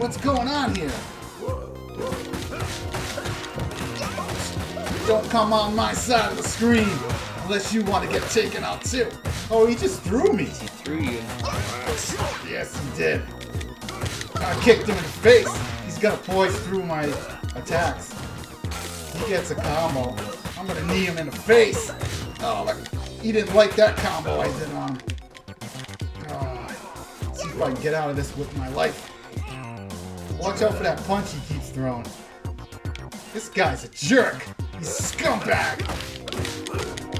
What's going on here? Don't come on my side of the screen unless you want to get taken out too. Oh, he just threw me. He threw you. Yes, he did. I kicked him in the face. He's gonna poise through my attacks. He gets a combo. I'm gonna knee him in the face. Oh, look. He didn't like that combo I did on him. Oh, see if I can get out of this with my life. Watch out for that punch he keeps throwing. This guy's a jerk. He's a scumbag.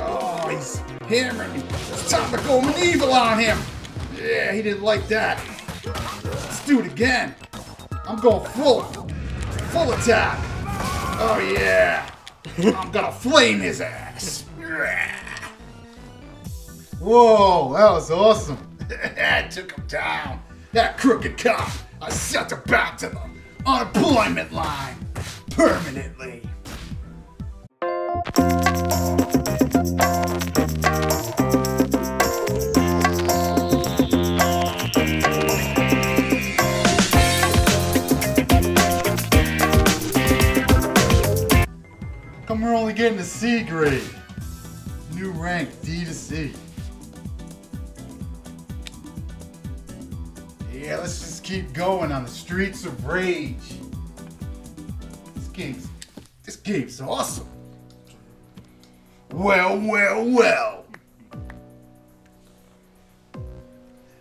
Oh, he's hammering me. It's time to go medieval on him. Yeah, he didn't like that. Let's do it again. I'm going full, full attack. Oh yeah. I'm gonna flame his ass. Whoa, that was awesome. I took him down. That crooked cop. I sent him back to the unemployment line permanently. Come we're only getting a C grade. New rank, D to C. keep going on the streets of rage. This game's this game's awesome. Well, well, well.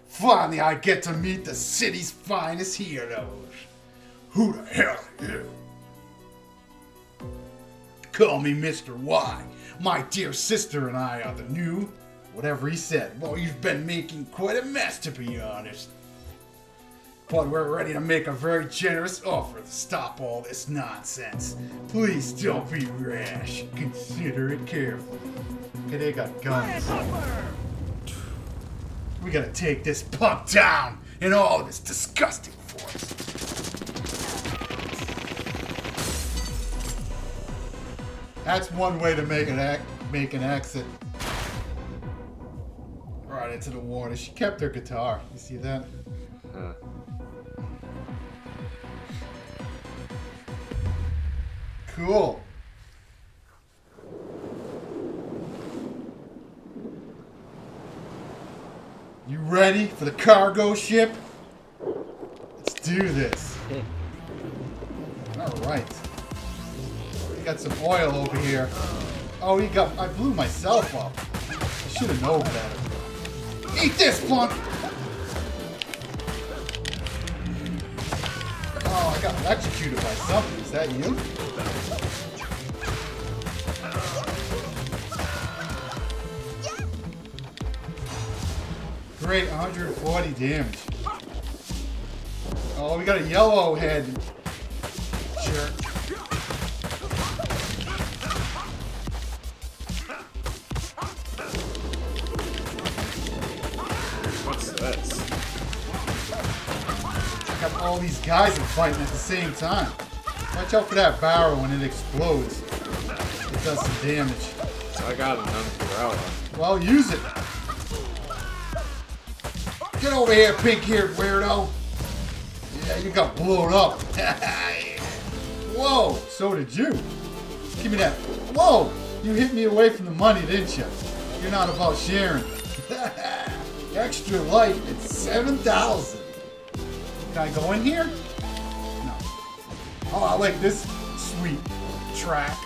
Finally, I get to meet the city's finest heroes. Who the hell are you? Call me Mr. Y. My dear sister and I are the new, whatever he said. Well, you've been making quite a mess, to be honest. But we're ready to make a very generous offer to stop all this nonsense. Please don't be rash. Consider it carefully. Okay, they got guns. We gotta take this punk down and all this disgusting force. That's one way to make an make an exit. Right into the water. She kept her guitar. You see that? Huh. Cool. You ready for the cargo ship? Let's do this. All right. We got some oil over here. Oh, he got. I blew myself up. I should have known better. Eat this, punk! I got electrocuted by something. Is that you? Great, 140 damage. Oh, we got a yellow head. All these guys are fighting at the same time. Watch out for that barrel when it explodes. It does some damage. So I got an umbrella. Well, use it. Get over here, pink-haired weirdo. Yeah, you got blown up. Whoa, so did you. Give me that. Whoa, you hit me away from the money, didn't you? You're not about sharing. Extra life, it's 7,000. Can I go in here? No. Oh, I like this sweet track.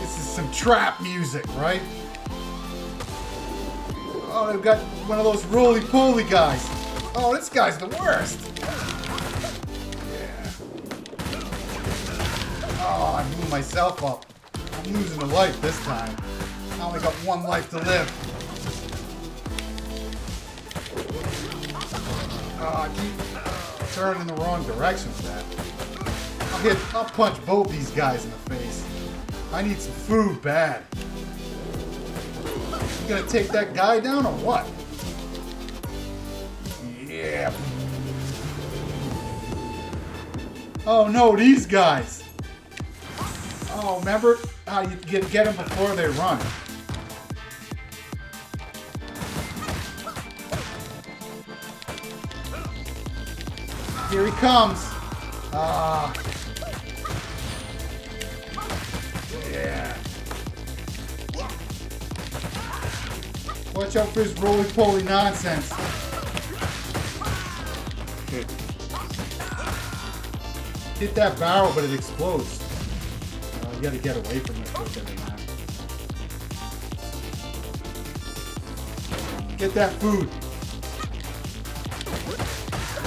This is some trap music, right? Oh, they've got one of those roly-poly guys. Oh, this guy's the worst. Yeah. Oh, I blew myself up. I'm losing a life this time. I only got one life to live. Oh, I keep turning in the wrong direction with that. I'll I'll punch both these guys in the face. I need some food bad. You gonna take that guy down or what? Yeah. Oh no, these guys. Oh, remember how you get get them before they run. Here he comes. Ah. yeah. Watch out for his roly-poly nonsense. Hit that barrel, but it explodes. Uh, you gotta get away from it. Get that food.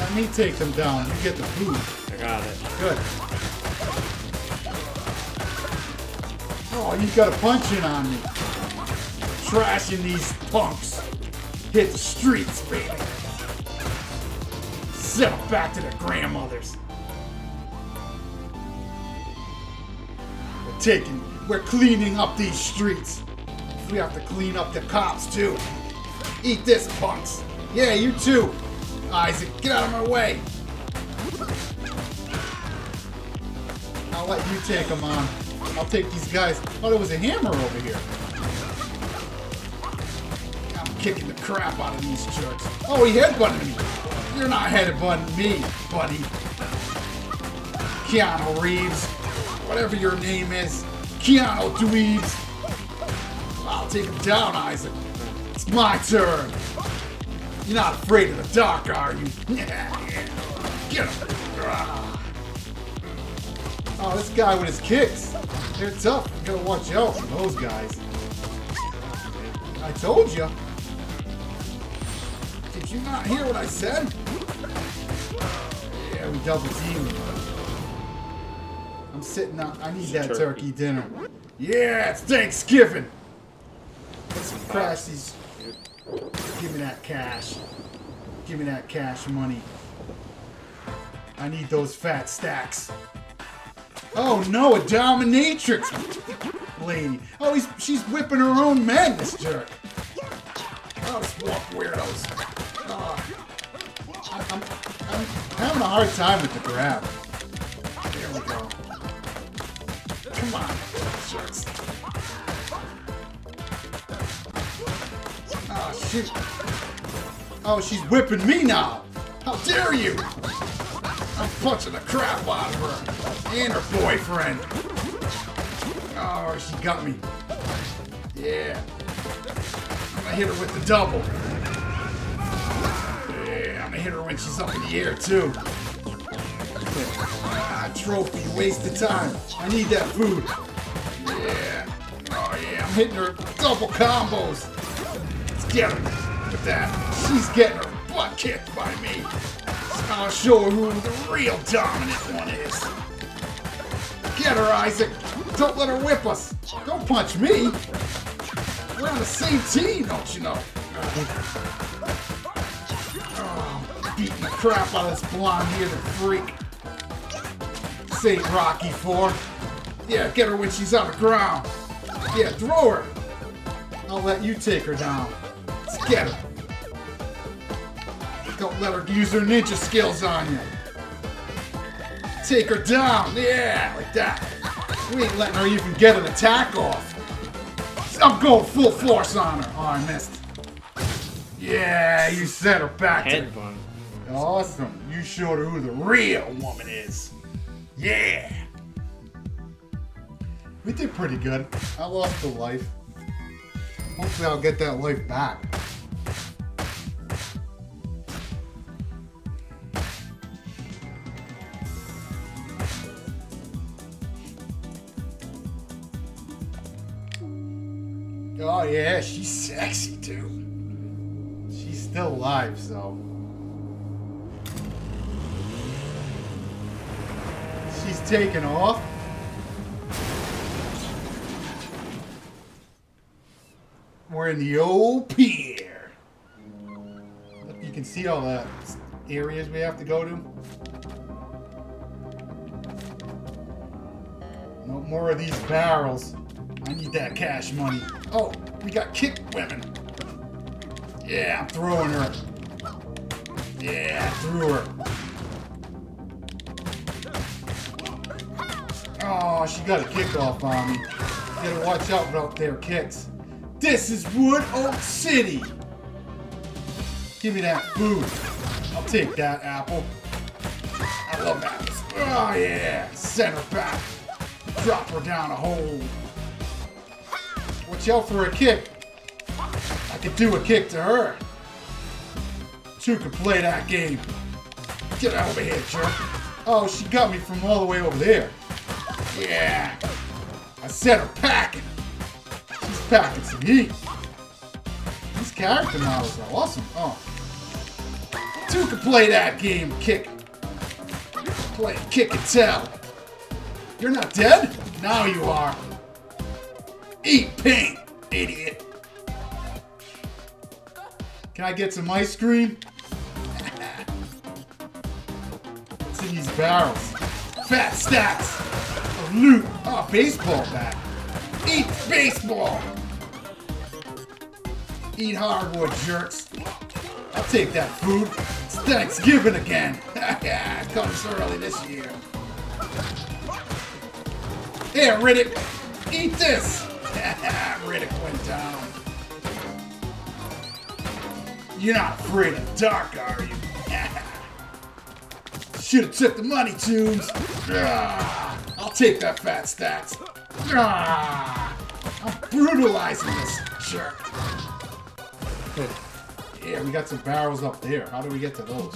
Let me take them down. You get the food. I got it. Good. Oh, you got a punching on me. Trashing these punks. Hit the streets, baby. Send them back to their grandmothers. We're taking, we're cleaning up these streets. We have to clean up the cops too. Eat this, punks. Yeah, you too. Isaac, get out of my way. I'll let you take them on. I'll take these guys. Oh, there was a hammer over here. I'm kicking the crap out of these jerks. Oh, he headbutted me. You're not headbutting me, buddy. Keanu Reeves. Whatever your name is. Keanu Dweebs. I'll take him down, Isaac. It's my turn. You're not afraid of the dark, are you? Get him. Oh, this guy with his kicks. They're tough. You gotta watch out for those guys. I told you. Did you not hear what I said? Yeah, we double teamed. I'm sitting out. I need that turkey. Turkey. dinner. Yeah, it's Thanksgiving. Let's crash these. Give me that cash. Give me that cash money. I need those fat stacks. Oh no, a dominatrix lady. Oh, he's, she's whipping her own men, this jerk. Oh, swamp weirdos. Oh. I'm, I'm, I'm having a hard time with the grab. There we go. Come on, jerks. Oh, shit. Oh, she's whipping me now. How dare you? I'm punching the crap out of her. And her boyfriend. Oh, she got me. Yeah. I'm gonna hit her with the double. Yeah, I'm gonna hit her when she's up in the air, too. Ah, trophy, waste of time. I need that food. Yeah. Oh, yeah, I'm hitting her double combos. Get her with that. She's getting her butt kicked by me. I'll show her who the real dominant one is. Get her, Isaac. Don't let her whip us. Don't punch me. We're on the same team, don't you know? Oh, beating the crap out of this blonde here, the freak. This ain't Rocky Four. Yeah, get her when she's on the ground. Yeah, throw her. I'll let you take her down. Get her. Don't let her use her ninja skills on you. Take her down. Yeah, like that. We ain't letting her even get an attack off. I'm going full force on her. Oh, I missed. Yeah, you sent her back to... Headbutt. Awesome. You showed her who the real woman is. Yeah. We did pretty good. I lost a life. Hopefully I'll get that life back. Oh, yeah, she's sexy too. She's still alive, so. She's taking off. We're in the old pier. Look, you can see all the areas we have to go to. No more of these barrels. I need that cash money. Oh, we got kick women. Yeah, I'm throwing her. Yeah, I threw her. Oh, she got a kick off on me. Gotta watch out about their kicks. This is Wood Oak City. Give me that food. I'll take that apple. I love apples. Oh yeah, center back. Drop her down a hole. Watch out for a kick. I could do a kick to her. Two could play that game. Get out of here, jerk. Oh, she got me from all the way over there. Yeah. I set her packing. She's packing some heat. These character models are awesome. Oh. Two can play that game, kick. Play kick and tell. You're not dead? Now you are. Eat paint, idiot. Can I get some ice cream? What's in these barrels? Fat stacks of loot. Oh, baseball bat. Eat baseball. Eat hardwood, jerks. I'll take that food. It's Thanksgiving again. comes early this year. Here, Riddick. Eat this. Riddick went down. You're not afraid of dark, are you? Should have took the money, Tunes. Ah, I'll take that fat stacks. Ah, I'm brutalizing this jerk. Yeah, we got some barrels up there. How do we get to those?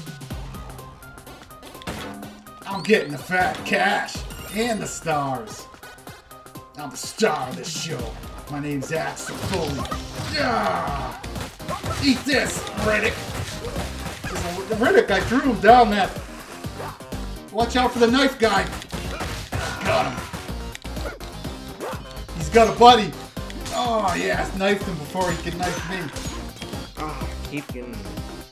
I'm getting the fat cash and the stars. I'm the star of this show. My name's Axel Foley. Yeah! Eat this, Riddick! Riddick, I threw him down that. Watch out for the knife guy. Got him. He's got a buddy. Oh, yeah, I knifed him before he could knife me. Oh, keep getting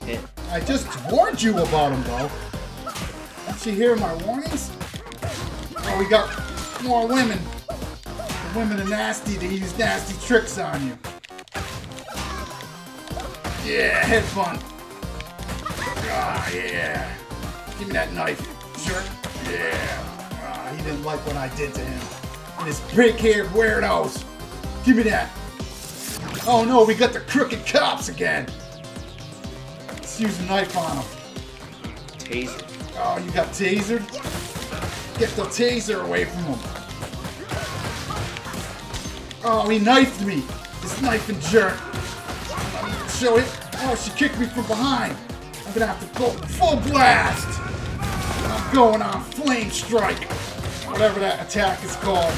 hit. I just warned you about him, though. Don't you hear my warnings? Oh, we got more women. Women are nasty. They use nasty tricks on you. Yeah, head fun. Ah, yeah. Give me that knife, jerk. Yeah. Ah, he didn't like what I did to him. And his big-haired weirdos. Give me that. Oh no, we got the crooked cops again. Let's use a knife on him. Taser. Oh, you got tasered? Get the taser away from him. Oh, he knifed me. This knifing jerk. Show it. Oh, she kicked me from behind. I'm gonna have to go full blast. I'm going on flame strike. Whatever that attack is called.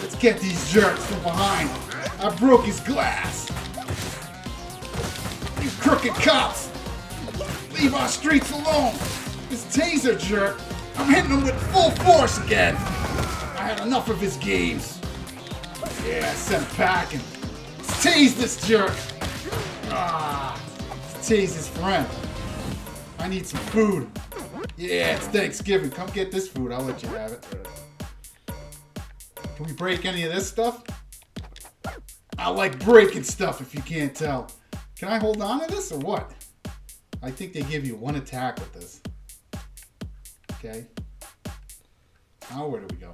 Let's get these jerks from behind. I broke his glass. You crooked cops. Leave our streets alone. This taser jerk. I'm hitting him with full force again. I had enough of his games. Yeah, sent packing. Let's tase this jerk. Ah, let's tase his friend. I need some food. Yeah, it's Thanksgiving. Come get this food. I'll let you have it. Can we break any of this stuff? I like breaking stuff if you can't tell. Can I hold on to this or what? I think they give you one attack with this. Okay. Now where do we go?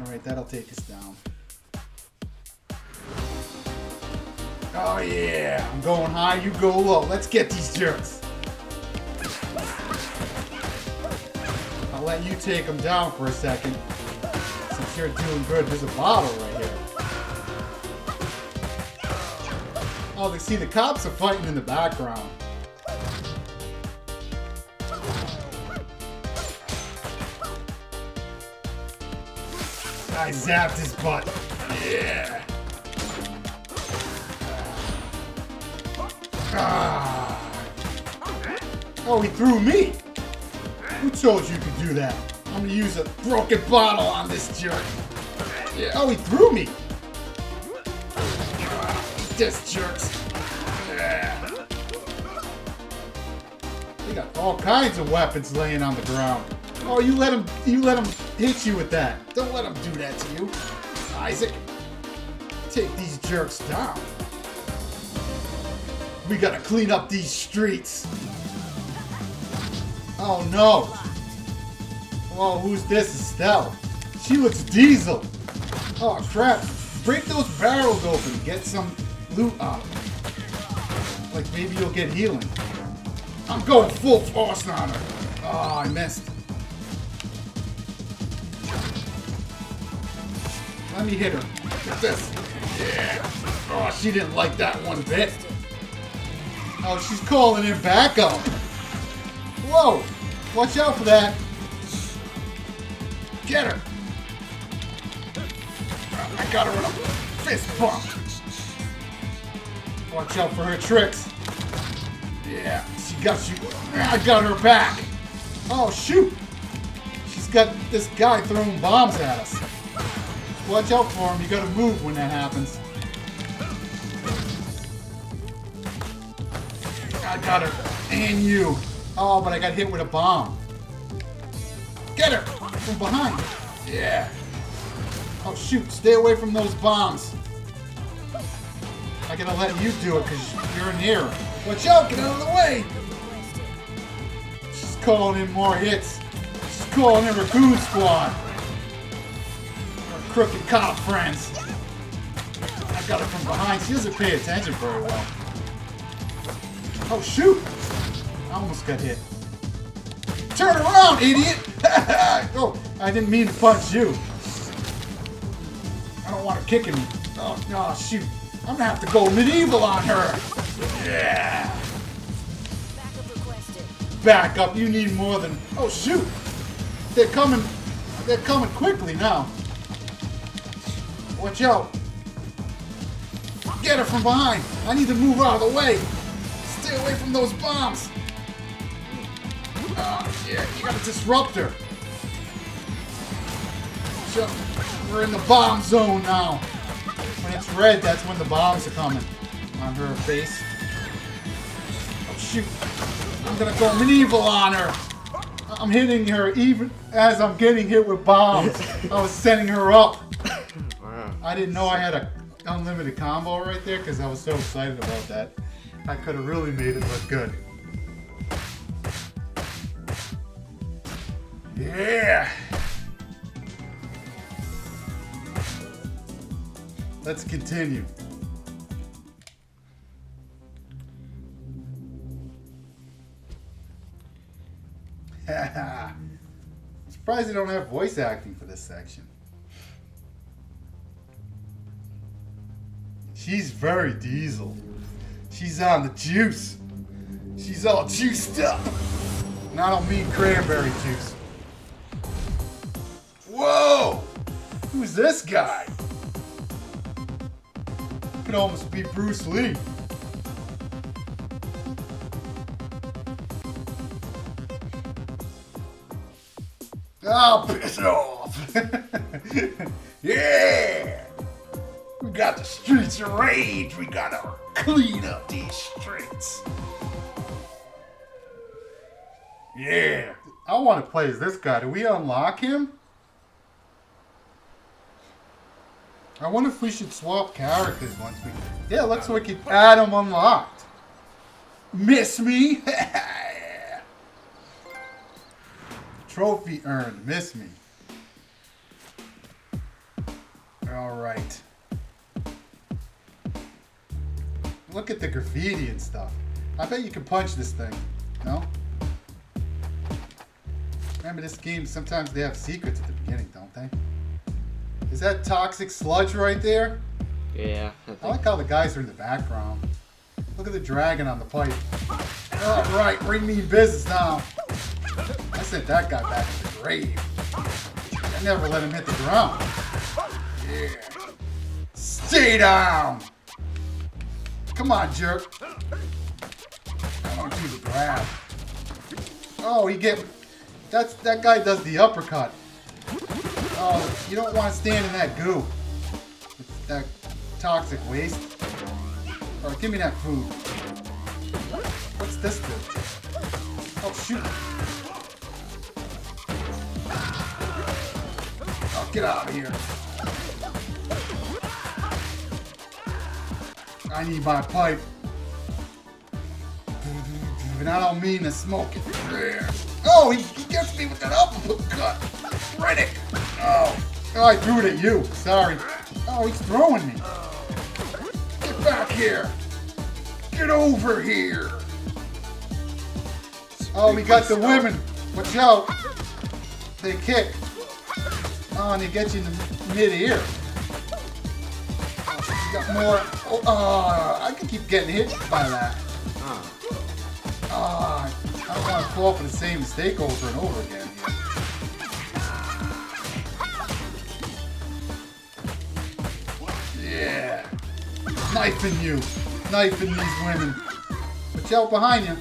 Alright, that'll take us down. Oh yeah, I'm going high, you go low. Let's get these jerks. I'll let you take them down for a second. Since you're doing good, there's a bottle right here. Oh, they see the cops are fighting in the background. I zapped his butt. Yeah. Ah. Oh, he threw me. Who told you you could do that? I'm gonna use a broken bottle on this jerk. Yeah. Oh, he threw me. This jerks. Yeah. Got all kinds of weapons laying on the ground. Oh, you let him, you let him hit you with that. Don't let him do that to you, Isaac. Take these jerks down. We gotta clean up these streets. Oh no. Oh, who's this? Estel. She looks diesel. Oh crap. Break those barrels open. Get some loot up. Like maybe you'll get healing. I'm going full force on her. Oh, I missed. Let me hit her. Get this. Yeah. Oh, she didn't like that one bit. Oh, she's calling in backup. Whoa. Watch out for that. Get her. I got her in a fist bump. Watch out for her tricks. Yeah, she got you. I got her back. Oh, shoot. She's got this guy throwing bombs at us. Watch out for him. You gotta move when that happens. I got her. And you. Oh, but I got hit with a bomb. Get her! From behind. Yeah. Oh, shoot. Stay away from those bombs. I gotta let you do it because you're in here. Watch out! Get out of the way! She's calling in more hits. She's calling in Raccoon Squad. Crooked cop friends. I got her from behind. She doesn't pay attention very well. Oh, shoot! I almost got hit. Turn around, idiot! oh, I didn't mean to punch you. I don't want her kicking me. Oh, no, shoot. I'm gonna have to go medieval on her. Yeah. Backup requested. Back up. You need more than. Oh shoot! They're coming. They're coming quickly now. Watch out. Get her from behind. I need to move out of the way. Stay away from those bombs. Oh, yeah, you got a disruptor. So, we're in the bomb zone now. When it's red, that's when the bombs are coming on her face. Oh shoot! I'm gonna go medieval on her. I'm hitting her even as I'm getting hit with bombs. I was setting her up. I didn't know I had a unlimited combo right there because I was so excited about that. I could have really made it look good. Yeah. Let's continue. Surprised they don't have voice acting for this section. She's very diesel. She's on the juice. She's all juiced up. And I don't mean cranberry juice. Whoa! Who's this guy? Could almost be Bruce Lee. Oh, piss off! yeah! We got the streets of rage. We gotta clean up these streets. Yeah. I want to play as this guy. Do we unlock him? I wonder if we should swap characters once we. Yeah, looks like we can add him unlocked. Miss me? Trophy earned. Miss me. Alright. Look at the graffiti and stuff. I bet you can punch this thing. No? Remember this game, sometimes they have secrets at the beginning, don't they? Is that toxic sludge right there? Yeah. I I like how the guys are in the background. Look at the dragon on the pipe. All right, bring me business now. I sent that guy back to the grave. I never let him hit the ground. Yeah. Stay down. Come on, jerk. I to do the grab. Oh, he get. That's that guy does the uppercut. Oh, you don't want to stand in that goo. It's that toxic waste. Alright, give me that food. What's this do? Oh, shoot. Oh, get out of here. I need my pipe. And I don't mean to smoke it. Oh, he, he gets me with that uppercut. Riddick. Oh. oh, I threw it at you. Sorry. Oh, he's throwing me. Get back here. Get over here. Oh, we got the women. Watch out. They kick. Oh, and they get you in the mid-ear. More. Oh, oh, I can keep getting hit by that. Ah, Oh, I don't want to fall for the same mistake over and over again. Yeah. Knifing you. Knifing these women. Watch out behind you.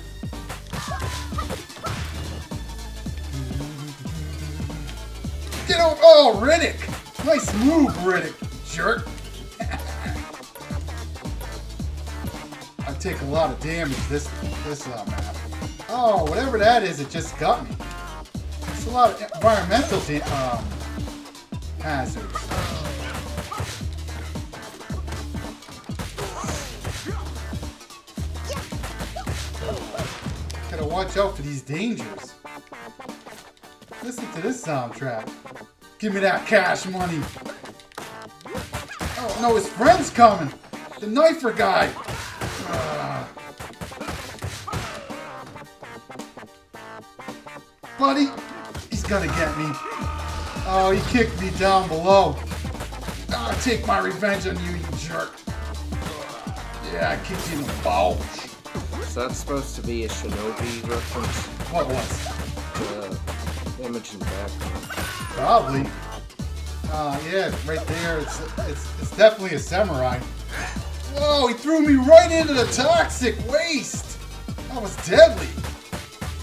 Get over. Oh, Riddick. Nice move, Riddick. Jerk. Take a lot of damage this this uh, map. Oh, whatever that is, it just got me. It's a lot of environmental um, hazards. Gotta watch out for these dangers. Listen to this soundtrack. Give me that cash money. Oh no, his friend's coming. The knifer guy. Buddy, he's gonna get me. Oh, he kicked me down below. I'll take my revenge on you, you jerk. Yeah, I kicked you in the balls. is that supposed to be a Shinobi reference? What was? The image in the background. Probably. Uh, yeah, right there. It's, it's, it's definitely a samurai. Whoa, he threw me right into the toxic waste. That was deadly.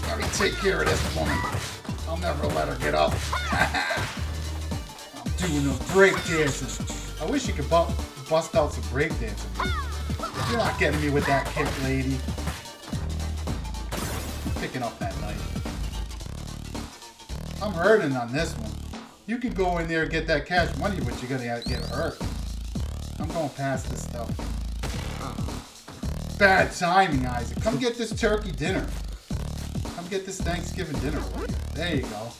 Let me take care of this woman. I'll never let her get up. I'm doing the break dancing. I wish you could bu- bust out some break dancing. You're not getting me with that kick, lady. Picking up that knife. I'm hurting on this one. You can go in there and get that cash money, but you're gonna get hurt. I'm going past this stuff. Bad timing, Isaac. Come get this turkey dinner. Get this Thanksgiving dinner. There you go.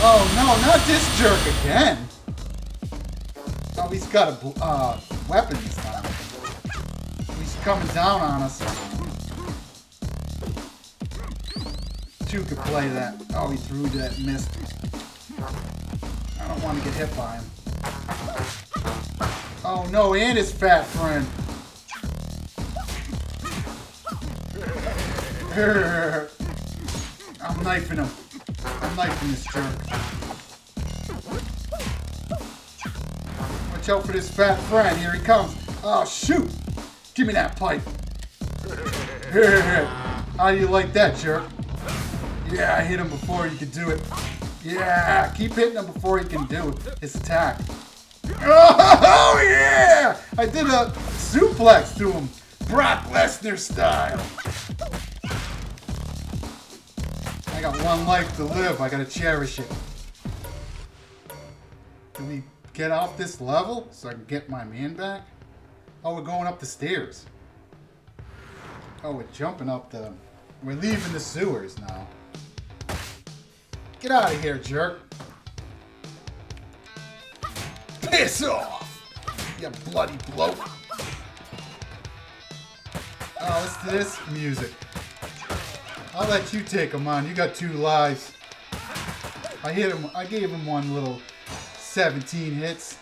Oh no, not this jerk again. Oh, he's got a uh, weapon this time. He's coming down on us. Two could play that. Oh, he threw that missed. I don't want to get hit by him. Oh no, and his fat friend. I'm knifing him. I'm knifing this jerk. Watch out for this fat friend. Here he comes. Oh, shoot. Give me that pipe. How do you like that, jerk? Yeah, I hit him before he could do it. Yeah, keep hitting him before he can do his attack. Oh, yeah! I did a suplex to him. Brock Lesnar style. Got one life to live. I gotta cherish it. Can we get off this level so I can get my man back? Oh, we're going up the stairs. Oh, we're jumping up the... We're leaving the sewers now. Get out of here, jerk. Piss off! You bloody bloke. Oh, it's this music. I'll let you take him on. You got two lives. I hit him. I gave him one little 17 hits.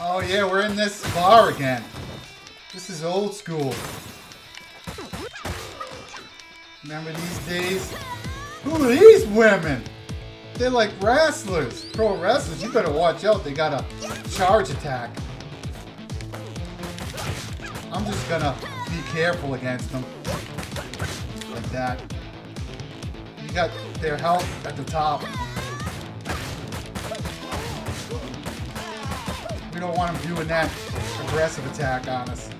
Oh yeah, we're in this bar again. This is old school. Remember these days? Who are these women? They're like wrestlers. Pro wrestlers, you better watch out. They got a charge attack. I'm just gonna be careful against them. Like that. You got their health at the top. We don't want them doing that aggressive attack on us.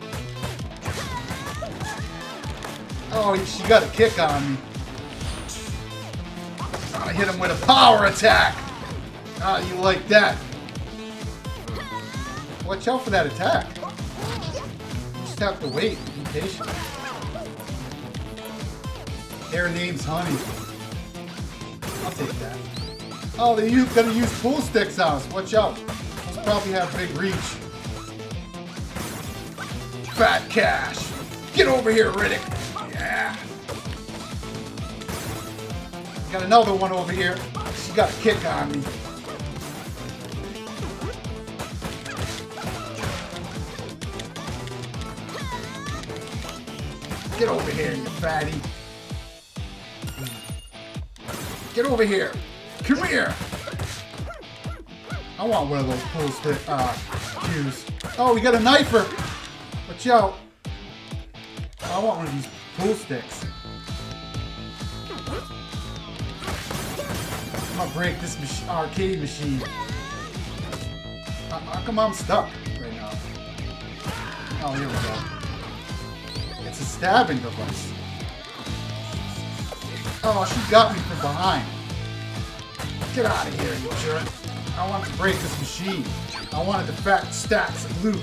Oh, she got a kick on me. I hit him with a power attack. Ah, you like that? Watch out for that attack. Just have to wait. Be patient. Their name's Honey. I'll take that. Oh, they use, gonna use pool sticks on us. Watch out. Those probably have big reach. Fat cash. Get over here, Riddick. Yeah. Got another one over here. She got a kick on me. Get over here, you fatty. Get over here. Come here. I want one of those pull stick uh, cues. Oh, we got a knifer. Watch out. I want one of these pool sticks. I'm gonna break this mach arcade machine. How, how come I'm stuck right now? Oh, here we go. It's a stabbing device. Oh, she got me from behind. Get out of here, you jerk. I want to break this machine. I wanted the fat stacks of loot.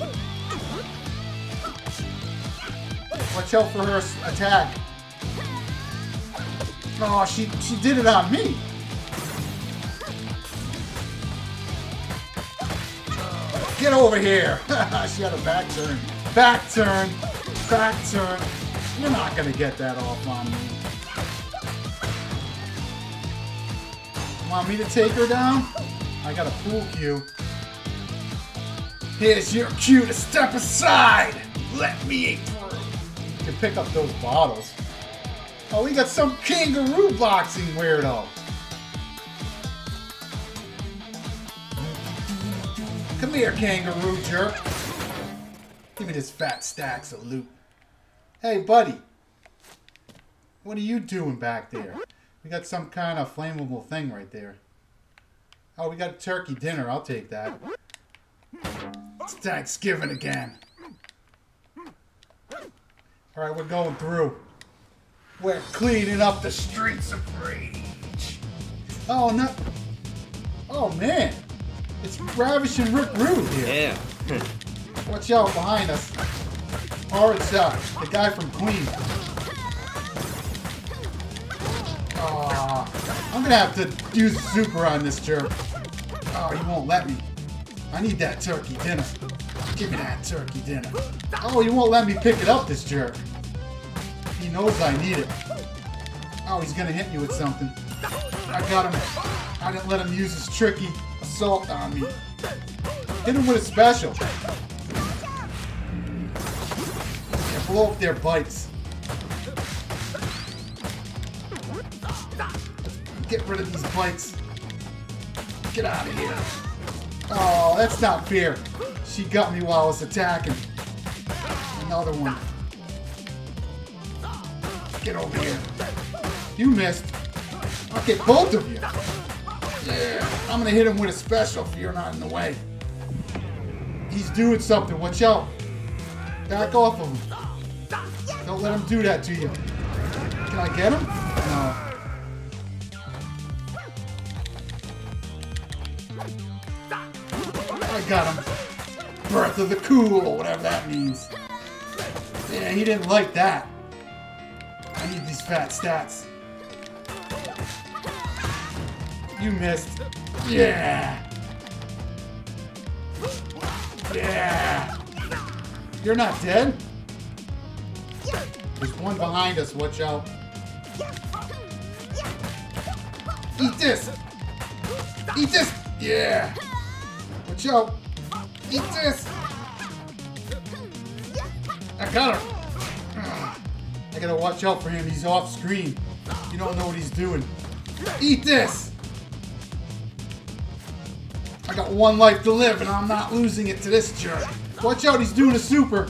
Watch out for her attack. Oh, she, she did it on me. Get over here. she had a back turn. Back turn. Back turn. You're not to get that off on me. Want me to take her down? I got a pool cue. Here's your cue to step aside. Let me through. You can pick up those bottles. Oh, we got some kangaroo boxing weirdo. Come here, kangaroo jerk. Give me this fat stacks of loot. Hey, buddy. What are you doing back there? We got some kind of flammable thing right there. Oh, we got turkey dinner. I'll take that. It's Thanksgiving again. Alright, we're going through. We're cleaning up the streets of rage. Oh, no. Oh, man. It's Ravishing Rick Rude here. Yeah. Watch out behind us. Uh, the guy from Queen. Aw, I'm gonna have to use super on this jerk. Oh, he won't let me. I need that turkey dinner. Give me that turkey dinner. Oh, he won't let me pick it up, this jerk. He knows I need it. Oh, he's gonna hit me with something. I got him. I didn't let him use his tricky assault on me. Hit him with a special. Their bites. Get rid of these bites. Get out of here. Oh, that's not fair. She got me while I was attacking. Another one. Get over here. You missed. I'll get both of you. Yeah, I'm gonna hit him with a special if you're not in the way. He's doing something. Watch out. Back off of him. Don't let him do that to you. Can I get him? No. I got him. Birth of the cool, whatever that means. Yeah, he didn't like that. I need these fat stats. You missed. Yeah. Yeah. You're not dead? There's one behind us, watch out. Eat this! Eat this! Yeah! Watch out! Eat this! I got him! I gotta watch out for him, he's off screen. You don't know what he's doing. Eat this! I got one life to live and I'm not losing it to this jerk. Watch out, he's doing a super.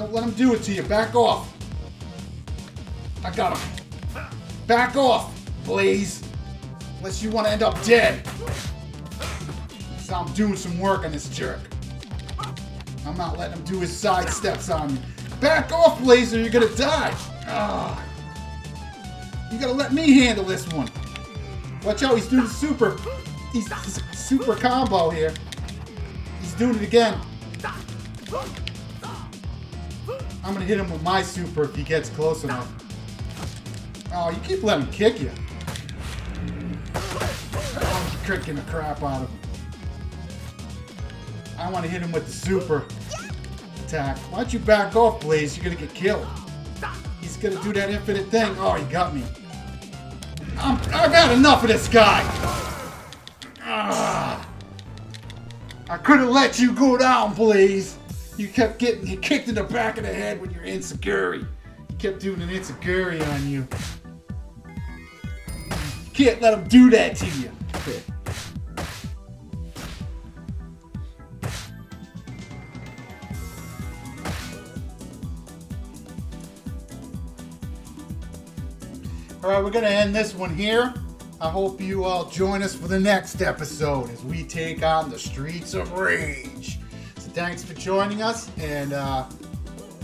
Don't let him do it to you. Back off. I got him. Back off, Blaze. Unless you want to end up dead. So I'm doing some work on this jerk. I'm not letting him do his side steps on me. Back off, Blaze, or you're gonna die. Ah. You gotta let me handle this one. Watch out, he's doing super. He's, he's super combo here. He's doing it again. I'm gonna hit him with my super if he gets close enough. Oh, you keep letting him kick you. I'm kicking the crap out of him. I want to hit him with the super. attack. Why don't you back off, Blaze? You're gonna get killed. He's gonna do that infinite thing. Oh, he got me. I'm, I've had enough of this guy. Ah. I could have let you go down, Blaze. You kept getting kicked in the back of the head when with your insecurity. You kept doing an insecurity on you. You can't let him do that to you. All right, we're going to end this one here. I hope you all join us for the next episode as we take on the streets of rage. Thanks for joining us, and uh,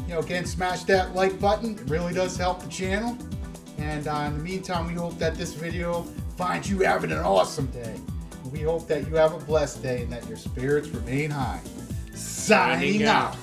you know, again, smash that like button. It really does help the channel. And uh, in the meantime, we hope that this video finds you having an awesome day. We hope that you have a blessed day and that your spirits remain high. Signing out.